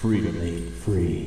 Freedom ain't free.